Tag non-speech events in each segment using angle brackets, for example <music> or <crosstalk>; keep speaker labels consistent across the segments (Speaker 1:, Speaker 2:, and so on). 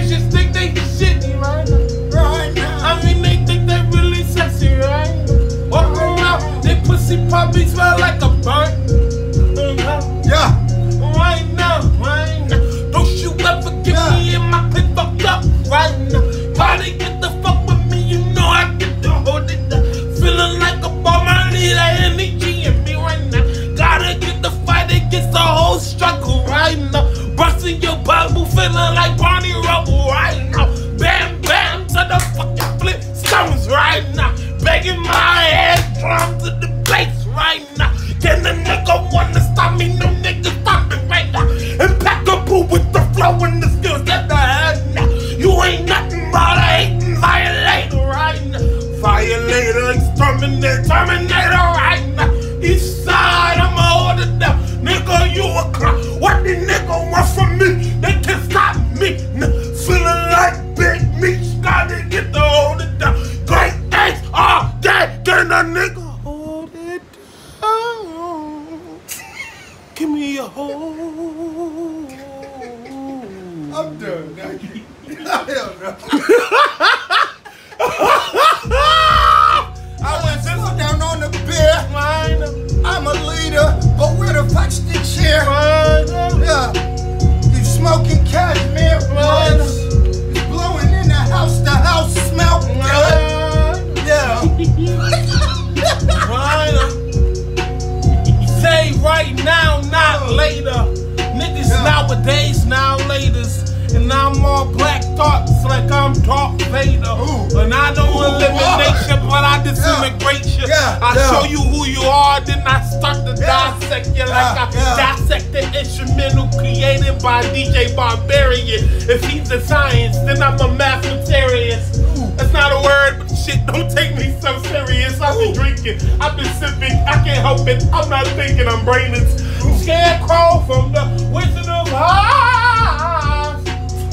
Speaker 1: Bitches think they shitty, right?
Speaker 2: Right now.
Speaker 1: I mean, they think they really sexy, right? Walk around, they pussy probably smell like And I don't eliminate you, but I disintegrate you. I show you who you are, then I start to dissect you like I dissect the instrumental created by DJ Barbarian. If he's a science, then I'm a mathematician. That's not a word, but shit, don't take me so serious. I've been drinking, I've been sipping, I can't help it. I'm not thinking, I'm braining. Scarecrow from the Wizard of Oz.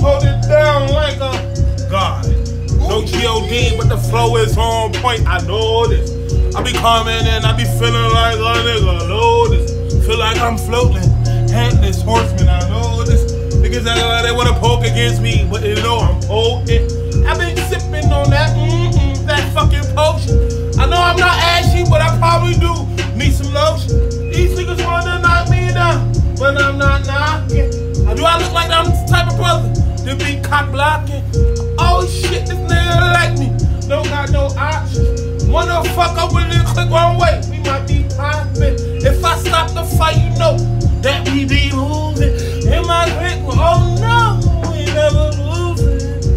Speaker 1: Hold it down like a god. No G-O-D, but the flow is on point. I know this. I be coming and I be feeling like a nigga. I know this. Feel like I'm floating. Headless horseman, I know this. Niggas act like they wanna poke against me, but they know I'm poking. I've been sipping on that, mm-mm, that fucking potion. I know I'm not ashy, but I probably do need some lotion. These niggas wanna knock me down, but I'm not knocking. Do I look like I'm the type of brother to be cock blocking? Oh shit, this nigga like me. Don't got no options. Up with it, click one way. We might be popping. If I stop the fight, you know that we be moving. In my click, oh no, we never losing.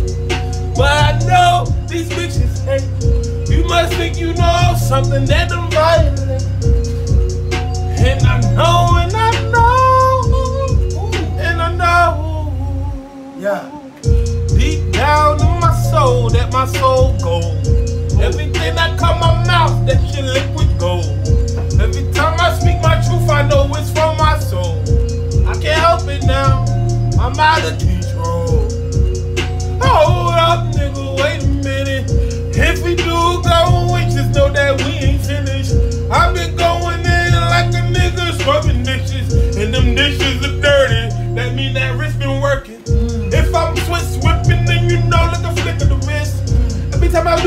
Speaker 1: But I know these bitches hate. You must think you know something that I'm violent. And I know, and I
Speaker 2: Yeah.
Speaker 1: Deep down in my soul, that my soul gold. Everything that come my mouth, that shit liquid gold.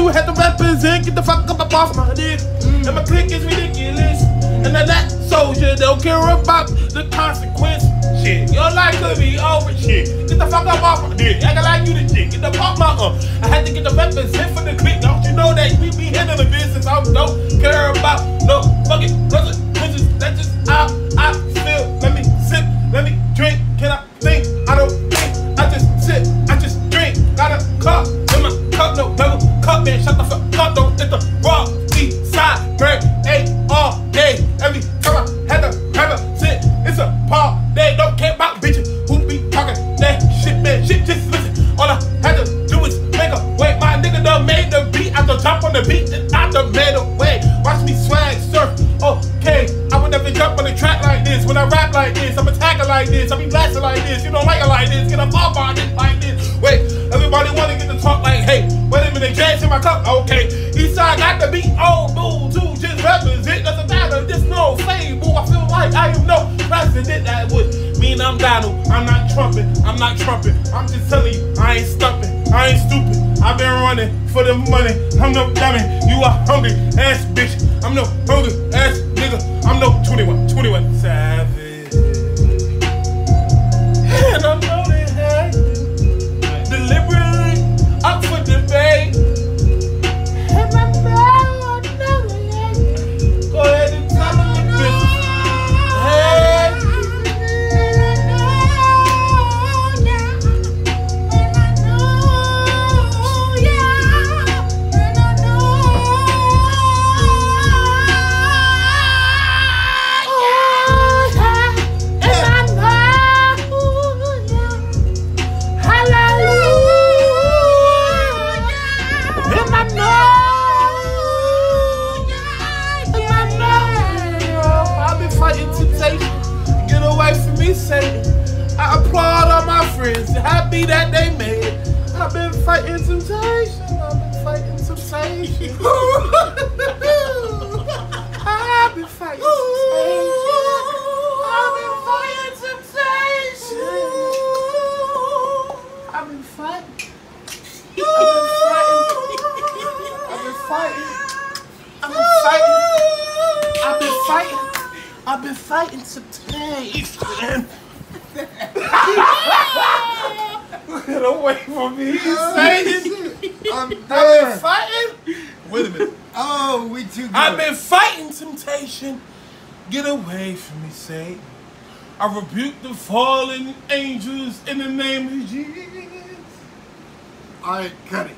Speaker 1: Do, have to represent, get the fuck up off my dick. And my click is ridiculous. And then that soldier don't care about the consequence. Shit, your life could be over. Shit, get the fuck up off my dick. Acting like you the shit. Get the fuck my uh. I had to get the represent for the click. Don't you know that we be handling the business? I don't care about no fucking track like this. When I rap like this, I'm attacking like this. I be blasting like this. You don't like it like this. Get a pop on it like this. Wait, everybody wanna get to talk like, hey, wait a minute, jazz in my cup. Okay, Eastside got the beat. Oh, boo, too. Just represent. Doesn't matter. Just no fame, boo. I feel like I am no president. That would mean I'm Donald. I'm not trumping. I'm not trumping. I'm just telling you, I ain't stumping. I ain't stupid. I've been running for the money. I'm no dummy. You a hungry ass bitch. I'm no hungry ass nigga. I'm no 21, 21 savage. Friends. Happy that they made. I've been fighting temptation. I've been fighting temptation. I've been fighting temptation. I've been fighting temptation. I've been fighting. I've been fighting. I've been fighting. I've been fighting. I've been fighting temptation. Get away from me, Satan. <laughs>
Speaker 2: I'm
Speaker 1: I've been fighting. Wait a minute.
Speaker 2: Oh, we too good.
Speaker 1: I've been fighting temptation. Get away from me, Satan. I rebuke the fallen angels in the name of Jesus.
Speaker 2: All right, cut it.